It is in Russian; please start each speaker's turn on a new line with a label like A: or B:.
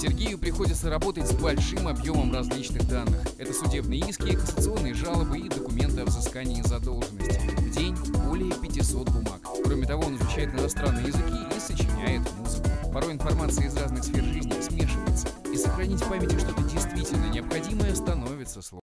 A: Сергею приходится работать с большим объемом различных данных. Это судебные иски, кассационные жалобы и документы о взыскании задолженности. В день более 500 бумаг. Кроме того, он изучает иностранные языки и сочиняет музыку. Порой информация из разных сфер жизни смешивается, и сохранить в памяти что-то действительно необходимое становится сложно.